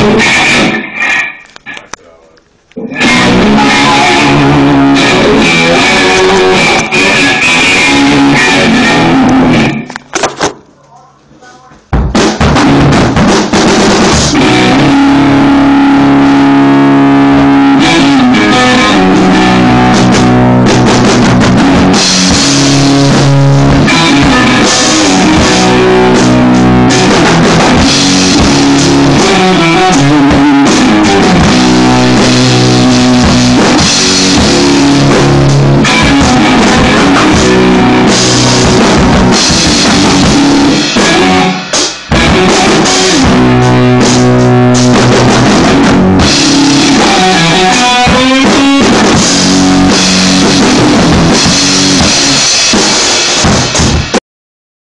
you.